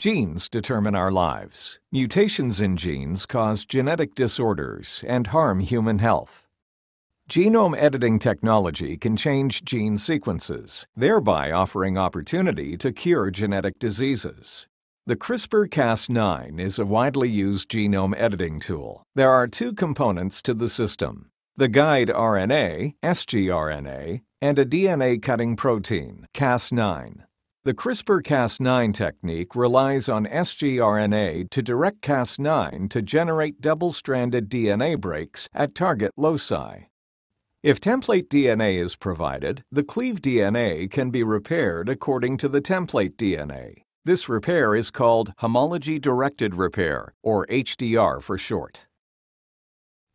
Genes determine our lives. Mutations in genes cause genetic disorders and harm human health. Genome editing technology can change gene sequences, thereby offering opportunity to cure genetic diseases. The CRISPR-Cas9 is a widely used genome editing tool. There are two components to the system, the guide RNA, sgRNA, and a DNA cutting protein, Cas9. The CRISPR-Cas9 technique relies on sgRNA to direct Cas9 to generate double-stranded DNA breaks at target loci. If template DNA is provided, the cleaved DNA can be repaired according to the template DNA. This repair is called homology-directed repair, or HDR for short.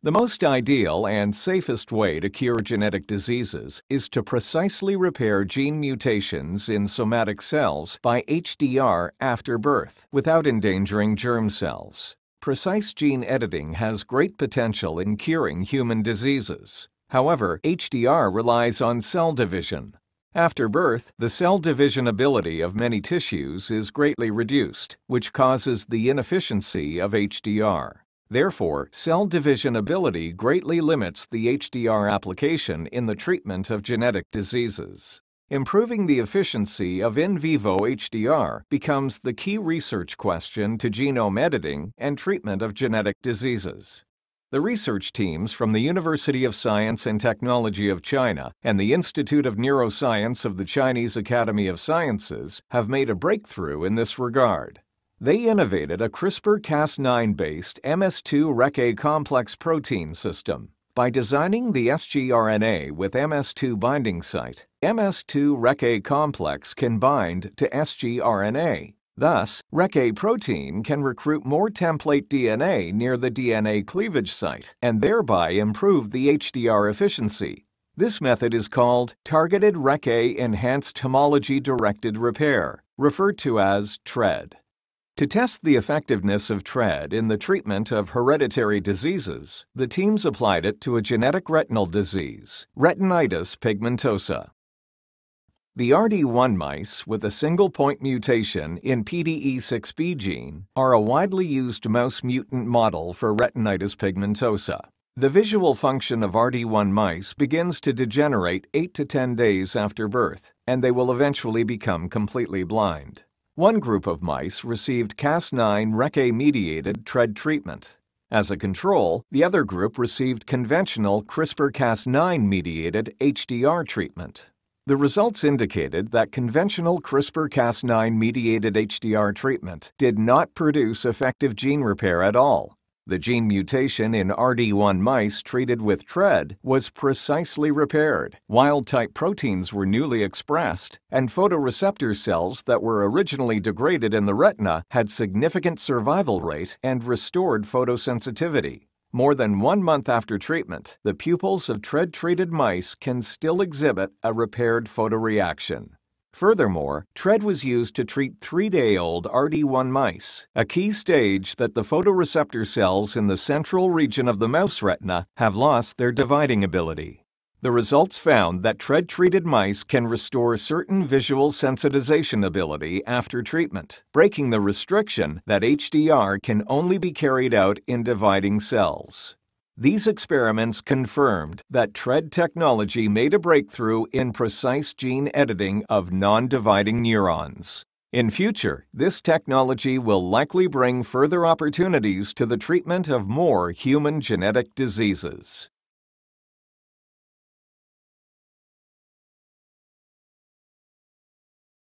The most ideal and safest way to cure genetic diseases is to precisely repair gene mutations in somatic cells by HDR after birth without endangering germ cells. Precise gene editing has great potential in curing human diseases. However, HDR relies on cell division. After birth, the cell division ability of many tissues is greatly reduced, which causes the inefficiency of HDR. Therefore, cell division ability greatly limits the HDR application in the treatment of genetic diseases. Improving the efficiency of in vivo HDR becomes the key research question to genome editing and treatment of genetic diseases. The research teams from the University of Science and Technology of China and the Institute of Neuroscience of the Chinese Academy of Sciences have made a breakthrough in this regard. They innovated a CRISPR-Cas9-based MS2-RecA complex protein system. By designing the sgRNA with MS2 binding site, MS2-RecA complex can bind to sgRNA. Thus, RecA protein can recruit more template DNA near the DNA cleavage site and thereby improve the HDR efficiency. This method is called Targeted RecA Enhanced Homology Directed Repair, referred to as TRED. To test the effectiveness of TRED in the treatment of hereditary diseases, the teams applied it to a genetic retinal disease, retinitis pigmentosa. The RD1 mice with a single point mutation in PDE6B gene are a widely used mouse mutant model for retinitis pigmentosa. The visual function of RD1 mice begins to degenerate 8 to 10 days after birth, and they will eventually become completely blind. One group of mice received Cas9 RecA-mediated TRED treatment. As a control, the other group received conventional CRISPR-Cas9-mediated HDR treatment. The results indicated that conventional CRISPR-Cas9-mediated HDR treatment did not produce effective gene repair at all, the gene mutation in RD1 mice treated with TRED was precisely repaired. Wild-type proteins were newly expressed, and photoreceptor cells that were originally degraded in the retina had significant survival rate and restored photosensitivity. More than one month after treatment, the pupils of TRED-treated mice can still exhibit a repaired photoreaction. Furthermore, TRED was used to treat three-day-old RD1 mice, a key stage that the photoreceptor cells in the central region of the mouse retina have lost their dividing ability. The results found that TRED-treated mice can restore certain visual sensitization ability after treatment, breaking the restriction that HDR can only be carried out in dividing cells. These experiments confirmed that TRED technology made a breakthrough in precise gene editing of non-dividing neurons. In future, this technology will likely bring further opportunities to the treatment of more human genetic diseases.